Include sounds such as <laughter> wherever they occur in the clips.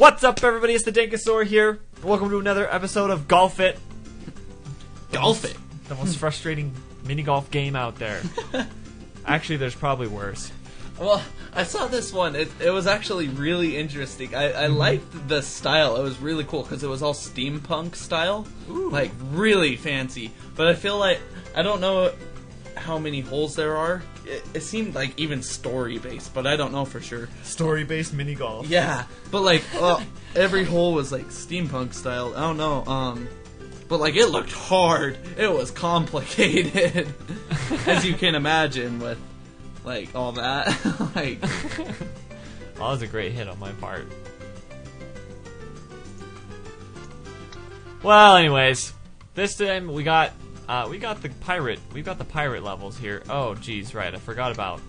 What's up, everybody? It's the Dankasaur here. Welcome to another episode of Golf It, Golf it. <laughs> the most frustrating mini golf game out there. <laughs> Actually, there's probably worse. Well, I saw this one. It, it was actually really interesting. I, Mm-hmm. I liked the style. It was really cool because it was all steampunk style, like really fancy. But I feel like I don't know how many holes there are. It, it seemed like even story based, but I don't know for sure. Story-based mini golf. Yeah, but like <laughs> every hole was like steampunk style. I don't know. Um, but like it looked hard. It was complicated, <laughs> as you can imagine with like all that. <laughs> like Well, that was a great hit on my part. Well, anyways, this time we got uh, we got the pirate we got the pirate levels here. Oh, geez, right, I forgot about.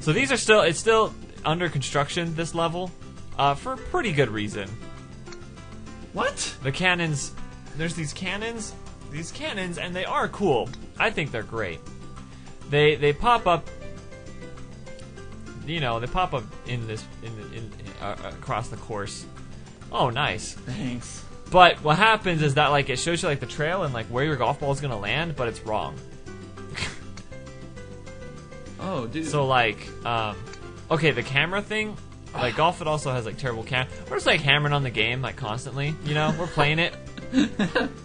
So these are still it's still under construction. This level, uh, for a pretty good reason. what? The cannons, there's these cannons, these cannons, and they are cool. I think they're great. They they pop up. You know, they pop up in this in, in uh, across the course. Oh, nice. Thanks. But what happens is that like it shows you like the trail and like where your golf ball is gonna land, but it's wrong. <laughs> Oh, dude. So like, um, okay, the camera thing, like golf, it also has like terrible cam. We're just like hammering on the game like constantly. You know, we're playing it. <laughs> we're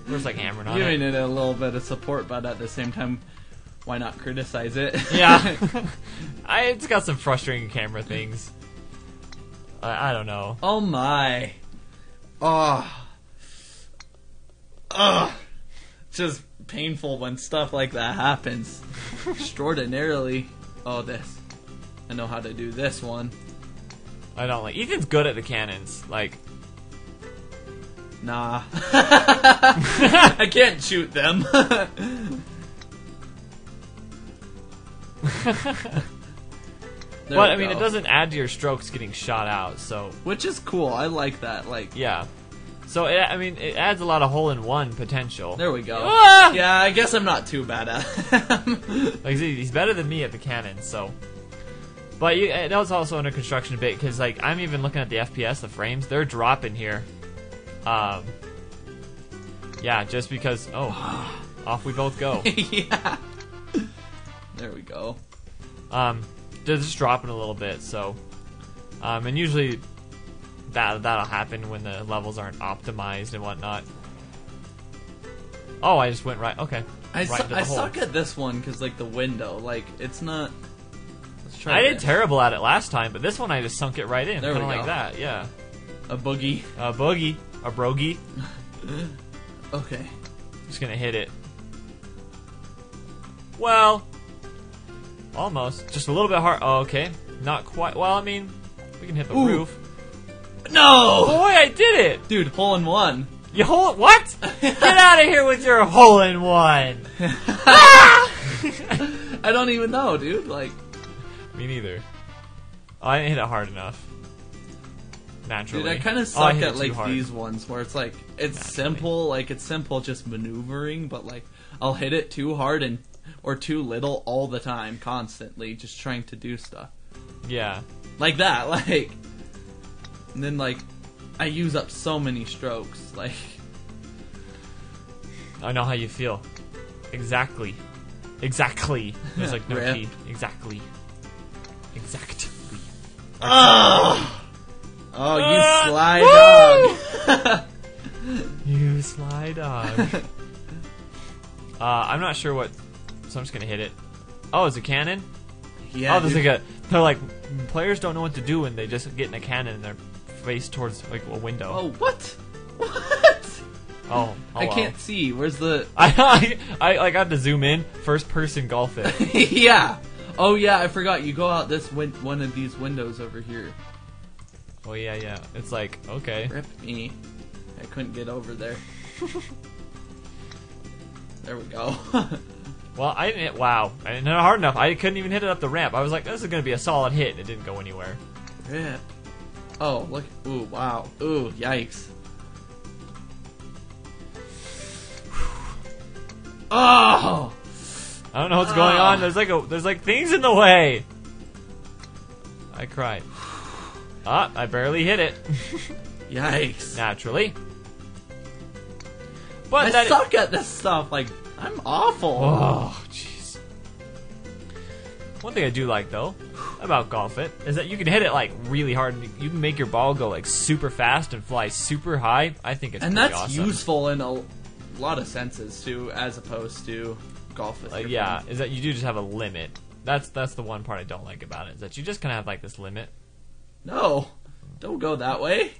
just like hammering on it. giving it. it a little bit of support, but at the same time, why not criticize it? <laughs> Yeah, I it's got some frustrating camera things. I, I don't know. oh my. Oh. Ugh. Just painful when stuff like that happens. <laughs> Extraordinarily. Oh, this. I know how to do this one. I don't like. Ethan's good at the cannons. Like, Nah. <laughs> I can't shoot them. <laughs> But I mean, go. it doesn't add to your strokes getting shot out. So Which is cool. I like that. Like, yeah. So it, I mean, it adds a lot of hole in one potential. there we go. Ah! Yeah, I guess I'm not too bad at it. <laughs> Like he's better than me at the cannon, so. But you, that was also under construction a bit because like I'm even looking at the FPS, the frames, they're dropping here. Um. Yeah, just because. Oh, <sighs> off we both go. <laughs> yeah. There we go. Um, they're just dropping a little bit, so. Um, and usually that that'll happen when the levels aren't optimized and whatnot. Oh, I just went right. Okay, I, right su- I suck at this one because, like, the window. Like, it's not. Let's try I did terrible at it last time, but this one I just sunk it right in, There kind of like that. Yeah, A boogie. a boogie, a brogie. <laughs> Okay. Just gonna hit it. Well, almost. Just a little bit hard. Oh, okay, not quite. Well, I mean, we can hit the Ooh. roof. No! Boy, I did it! Dude, hole in one. You hole what? Get out of here with your hole in one. <laughs> I don't even know, dude. Like, Me neither. Oh, I didn't hit it hard enough. Naturally. dude, I kind of Oh, suck it at like hard. these ones where it's like it's Naturally. simple, like it's simple just maneuvering, but like I'll hit it too hard and or too little all the time, constantly, just trying to do stuff Yeah. like that, <laughs> like, and then like I use up so many strokes, <laughs> like. I know how you feel. Exactly. Exactly. <laughs> There's like no Rip. T. Exactly. Exactly. Oh, oh, you Ah, sly dog. <laughs> You sly dog. uh, I'm not sure what. So I'm just gonna hit it. Oh, it's a cannon. yeah, oh, there's dude. like a. They're like players don't know what to do when they just get in a cannon and they're face towards like a window. Oh, what? <laughs> What? Oh, oh I can't see. Where's the? <laughs> I, I I got to zoom in. First person golf it. <laughs> yeah. Oh yeah, I forgot. You go out this win- one of these windows over here. oh yeah, yeah. It's like okay. Rip me. I couldn't get over there. there we go. Well, I didn't hit. Wow, I didn't hit it hard enough. I couldn't even hit it up the ramp. I was like, this is gonna be a solid hit. and It didn't go anywhere. Rip. Oh look. Ooh wow. Ooh yikes. Oh. I don't know what's going on. There's like a there's like things in the way. I cried. Ah, I barely hit it. <laughs> Yikes. Naturally. But I that suck at this stuff. Like, I'm awful. Oh, jeez. One thing I do like though about Golf It is that you can hit it like really hard, and you can make your ball go like super fast and fly super high. I think it's and that's awesome. useful in a lot of senses too, as opposed to golf with your yeah, friends. is that you do just have a limit. That's that's the one part I don't like about it is that you just kind of have like this limit. No, don't go that way.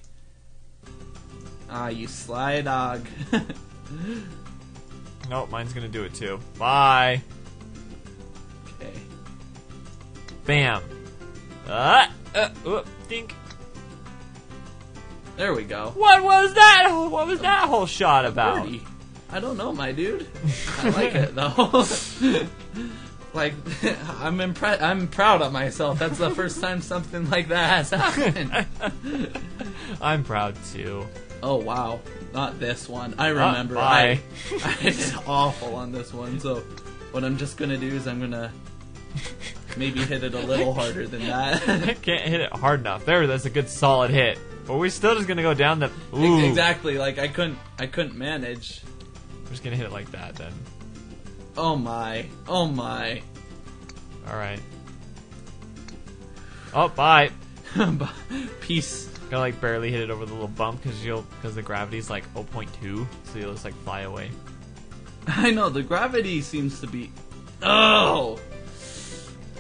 Ah, you sly dog. <laughs> Nope, mine's gonna do it too. Bye. okay. Bam. Uh, uh, whoop, dink. There we go. What was that? What was that whole shot about? Birdie. I don't know, my dude. I like it though. <laughs> like, <laughs> I'm impressed. I'm proud of myself. That's the first time something like that has happened. <laughs> I'm proud too. oh wow, not this one. I remember. bye. I, I did awful on this one. So, what I'm just gonna do is I'm gonna maybe hit it a little harder than that. <laughs> Can't hit it hard enough. There, that's a good solid hit. But we're still just gonna go down the. Ooh. exactly. Like I couldn't. I couldn't manage. We're just gonna hit it like that then. Oh my. Oh my. All right. Oh, bye. <laughs> Peace. Gonna like barely hit it over the little bump because you'll because the gravity's like 0.2, so you'll just like fly away. <laughs> I know the gravity seems to be. Oh.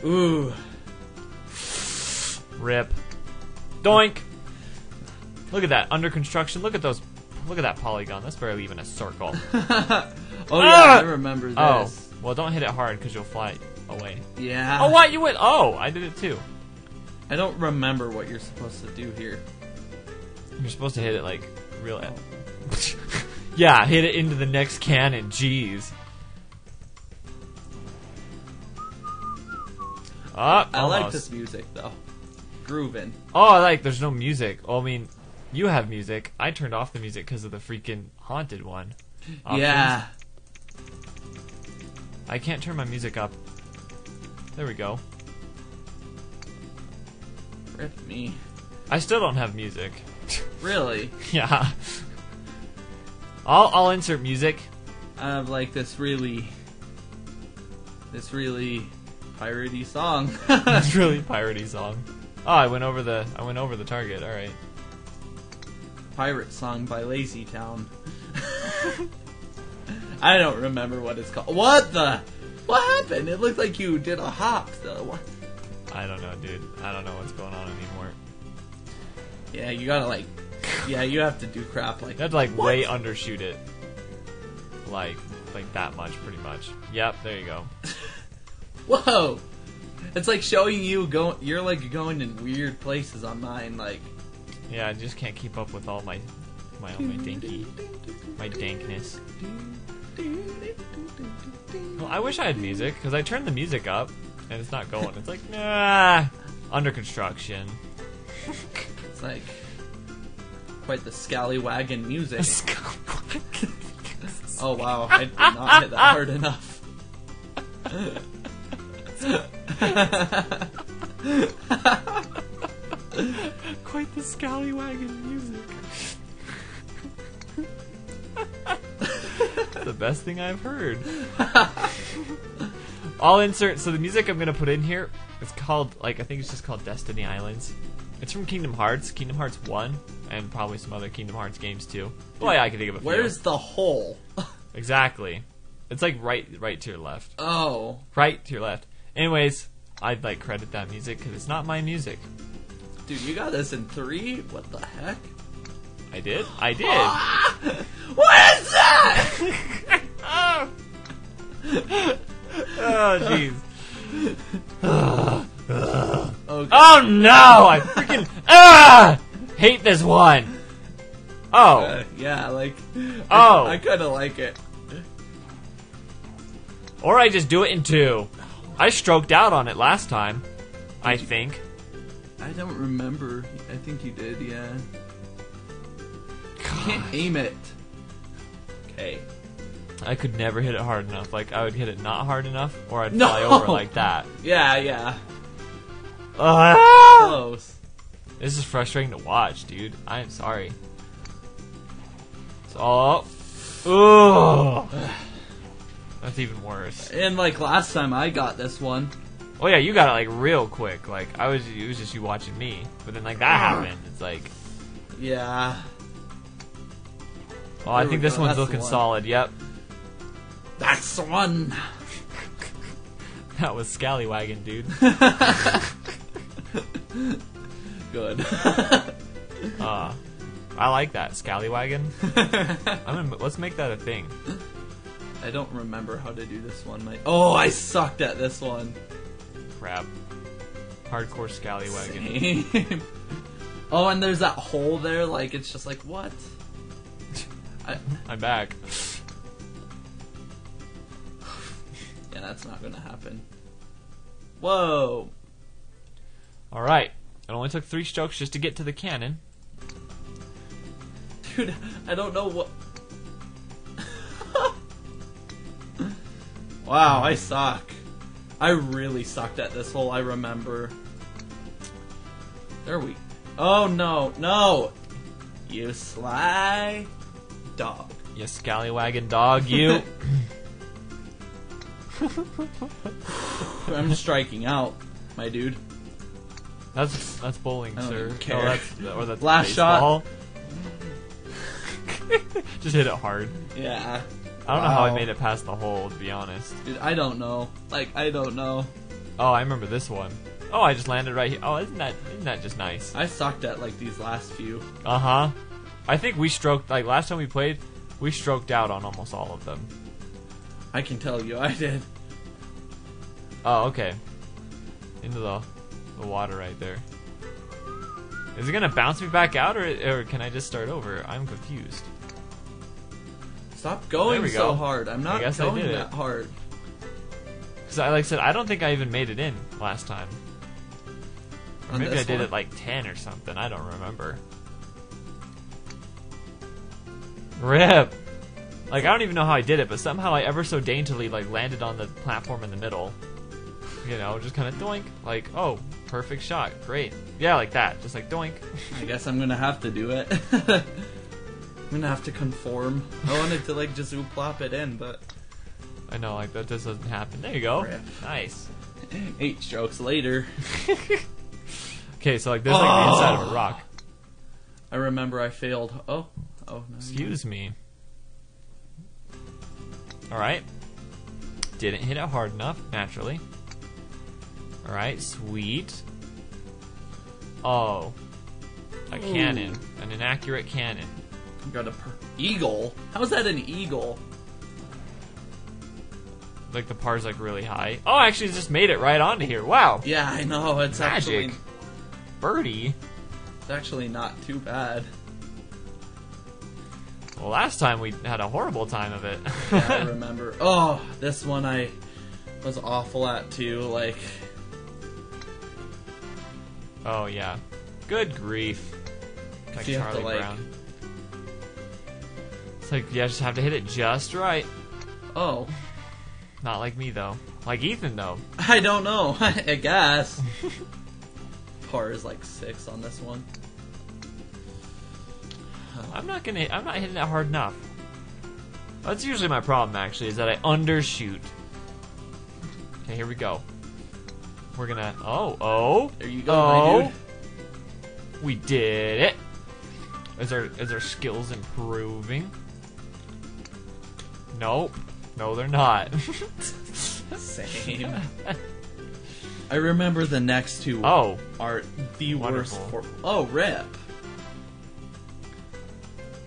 Ooh. Rip. Doink. Look at that under construction. Look at those. Look at that polygon. That's barely even a circle. <laughs> Oh Ah! yeah, I remember this. Oh, well, don't hit it hard because you'll fly away. Yeah. Oh, what? You went. Oh, I did it too. I don't remember what you're supposed to do here. You're supposed to hit it like real. <laughs> yeah, hit it into the next cannon. Jeez. Oh, I like almost. this music though. Grooving. Oh, I like. There's no music. Oh, I mean, you have music. I turned off the music because of the freaking haunted one. Options. Yeah. I can't turn my music up. There we go. Rip me. I still don't have music. Really? <laughs> yeah. I'll I'll insert music. I have like this really, this really piratey song. <laughs> It's <laughs> really piratey song. Oh, I went over the I went over the target. All right. Pirate song by Lazy Town. <laughs> I don't remember what it's called. What the? What happened? It looked like you did a hop. Though. What? I don't know, dude. I don't know what's going on anymore. Yeah, you gotta like. Yeah, you have to do crap like You have to like What? way undershoot it. Like like that much, pretty much. Yep, there you go. Whoa! It's like showing you go. You're like going in weird places on mine. Like Yeah, I just can't keep up with all my my all my dinky my dankness. Well, I wish I had music because I turned the music up and it's not going. It's like <laughs> nah, under construction. it's like quite the scallywagon music. <laughs> Oh wow! I did not hit that <laughs> hard enough. <laughs> Quite the scallywagon music. the best thing I've heard. I'll insert. So the music I'm gonna put in here, it's called like I think it's just called Destiny Islands. It's from Kingdom Hearts, Kingdom Hearts One, and probably some other Kingdom Hearts games too. Boy, I can think of a few. Where's the hole? exactly? It's like right, right to your left, Oh, right to your left. Anyways, I'd like credit that music because it's not my music. dude, you got this in three? What the heck? I did. I did. Ah! <laughs> What is that? <laughs> oh, jeez. <sighs> Oh, Oh no! I freaking ah hate this one. Oh, uh, yeah, like. Oh. I, I kind of like it. or I just do it in two. I stroked out on it last time. I think. I don't remember. I think you did, yeah. Can't aim it. Okay. I could never hit it hard enough. Like I would hit it not hard enough, or I'd No. fly over like that. Yeah, yeah. Ah! Close. This is frustrating to watch, dude. I am sorry. It's all. Ugh. That's even worse. And like last time I got this one. Oh yeah, you got it like real quick. Like I was, it was just you watching me. But then like that happened. It's like, Yeah. oh, I think this go, one's that's looking one. solid. Yep, That's the one. that was Scallywagon, dude. <laughs> Good. <laughs> Uh, I like that Scallywagon. <laughs> I'm gonna let's make that a thing. I don't remember how to do this one. My oh, I sucked at this one. Crap. Hardcore Scallywagon. Same. <laughs> oh, and there's that hole there. Like it's just like what? <laughs> I, I'm back. <sighs> yeah, that's not gonna happen. Whoa. All right. It only took three strokes just to get to the cannon. Dude, I don't know what. Wow, I suck. I really sucked at this hole, I remember. There we. Oh no, no! You sly dog. You Scallywagon dog, you. <laughs> I'm just striking out, my dude. That's that's bowling, sir. care. No, that's or that's Last baseball. <laughs> Just hit it hard. Yeah. I don't know how I made it past the hole, to be honest. Dude, I don't know. Like, I don't know. Oh, I remember this one. Oh, I just landed right here. Oh, isn't that isn't that just nice? I sucked at, like, these last few. Uh huh. I think we stroked like last time we played. We stroked out on almost all of them. I can tell you, I did. Oh, okay. Into the the water right there. Is it gonna bounce me back out, or or can I just start over? I'm confused. Stop going we so hard. I'm not going did it. that hard. Because I like I said, I don't think I even made it in last time. Or maybe I did one? it like ten or something. I don't remember. Rip. Like I don't even know how I did it, but somehow I ever so daintily like landed on the platform in the middle. You know, just kind of doink. Like, oh, perfect shot, great. Yeah, like that, just like doink. I guess I'm gonna have to do it. <laughs> I'm gonna have to conform. I wanted to like just plop it in, but I know, like that just doesn't happen. There you go. Rip. Nice. eight strokes later, <laughs> Okay, so like there's like the oh. inside of Oh. a rock. I remember I failed. Oh, oh, no. Excuse me. Alright. Didn't hit it hard enough, naturally. Alright, sweet. Oh. A Ooh. cannon. An inaccurate cannon. Got a per- eagle. How's that an eagle? Like the par's like really high. Oh, actually just made it right onto here. Wow. Yeah, I know. It's Magic. actually Birdie. it's actually not too bad. Well, last time we had a horrible time of it. Yeah, I <laughs> remember. Oh, this one I was awful at too. Like, oh, yeah. Good grief. Like you have to, Charlie like- Brown. It's like, yeah, just have to hit it just right. oh, Not like me though. Like Ethan though. <laughs> I don't know. <laughs> I guess. Par is like six on this one. I'm not gonna. I'm not hitting that hard enough. That's usually my problem. Actually, is that I undershoot. Okay, here we go. We're gonna. Oh, oh. There you go, Oh, my dude. we did it. Is our is our skills improving? Nope. No, they're not. Same. <laughs> I remember the next two oh, are the worst. Wonderful. For- oh, rip.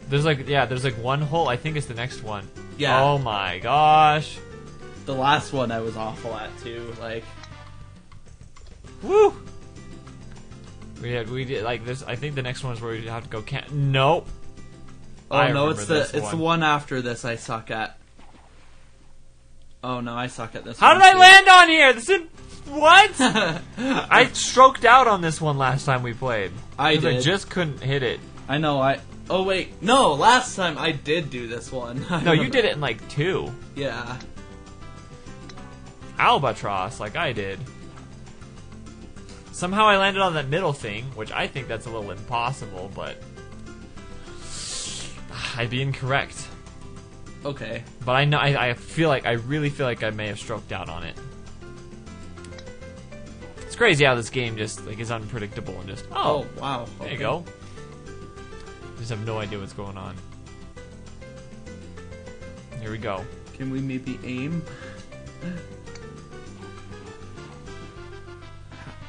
there's like yeah, there's like one hole. I think it's the next one. Yeah. Oh my gosh. The last one I was awful at too. Like, Woo! We had we did like this. I think the next one is where we have to go. Can nope. Oh I no, it's the it's the one. one after this I suck at. Oh no, I suck at this. How one did I too. land on here? This is what? <laughs> I stroked out on this one last time we played. I did. I just couldn't hit it. I know. I. Oh wait, no. Last time I did do this one. <laughs> No, you did it in like two. Yeah. Albatross, like I did. Somehow I landed on that middle thing, which I think that's a little impossible, but I'd be incorrect. Okay. But I know I, I feel like I really feel like I may have stroked out on it. It's crazy how this game just like is unpredictable and just oh, Oh, wow. there you go. Just have no idea what's going on. Here we go. Can we maybe aim?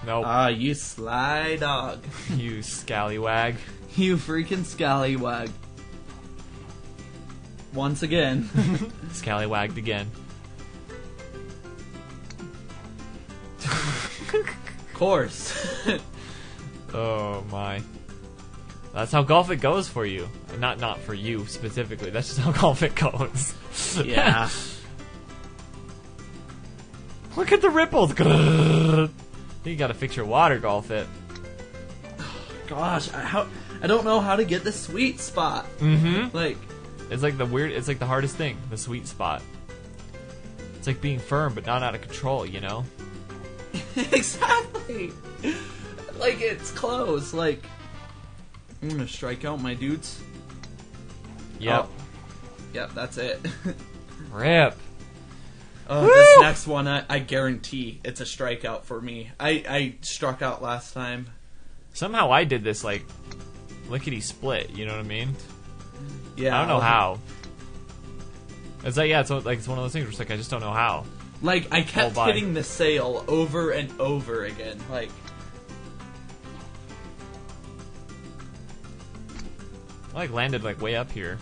Nope. Ah, you sly dog. <laughs> you scallywag. You freaking scallywag. Once again. <laughs> Scallywagged again. of course. <laughs> Oh my. That's how golf it goes for you. Not not for you specifically. That's just how <laughs> golf it goes. yeah. Look at the ripples. You gotta fix your water golf it. Gosh, I, how, I don't know how to get the sweet spot. Mm-hmm. Like, It's like the weird. It's like the hardest thing. The sweet spot. It's like being firm but not out of control. You know. <laughs> exactly. Like, it's close. Like, I'm gonna strike out my dudes. Yep. Oh. Yep, that's it. <laughs> Rip. Oh, Woo! this next one, I, I guarantee it's a strikeout for me. I, I struck out last time. Somehow I did this like lickety split. You know what I mean? Yeah, I don't know how. It's like yeah, it's like it's one of those things where it's like I just don't know how. Like I kept hitting the sail over and over again. Like I like landed like way up here.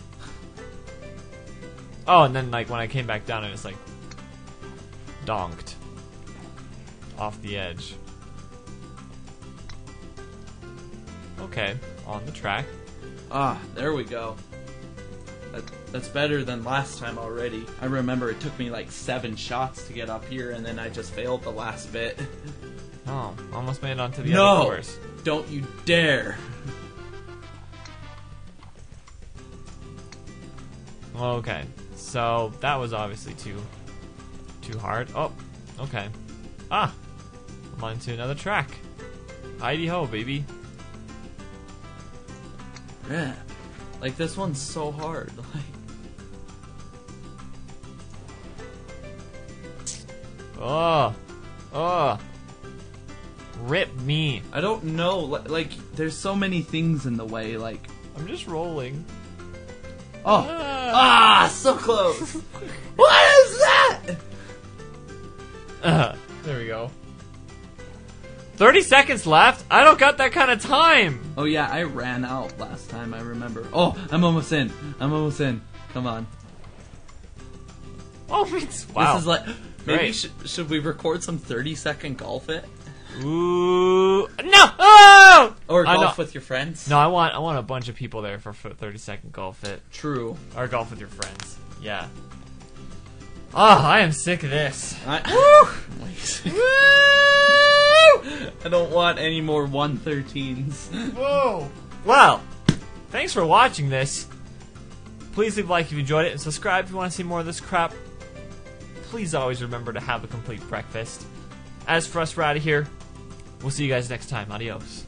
Oh, and then like when I came back down, it was like donked off the edge. Okay, on the track. ah, there we go. That, that's better than last time already. I remember it took me like seven shots to get up here, and then I just failed the last bit. <laughs> Oh, almost made it onto the no, other course. don't you dare! Okay, so that was obviously too too hard. Oh, okay. Ah, I'm on to another track. Heidi ho, baby. Yeah. Like this one's so hard. <laughs> Like Oh, oh. Rip me. I don't know. li- Like there's so many things in the way. Like I'm just rolling. oh Ah. ah, so close. <laughs> what is that? Uh, <laughs> there we go. 30 seconds left? I don't got that kind of time. Oh yeah, I ran out last time. I remember. Oh, I'm almost in. I'm almost in. Come on. Oh, it's <laughs> wow. This is like maybe sh- should we record some 30 second golf it Ooh. No! Oh! or golf with your friends? No, I want I want a bunch of people there for for 30 second golf it. True. Or golf with your friends. Yeah. Oh, I am sick of this. I, <laughs> <laughs> <laughs> I don't want any more 113s. Whoa! Well, thanks for watching this. Please leave a like if you enjoyed it and subscribe if you want to see more of this crap. Please always remember to have a complete breakfast. As for us, we're out of here. We'll see you guys next time. Adios.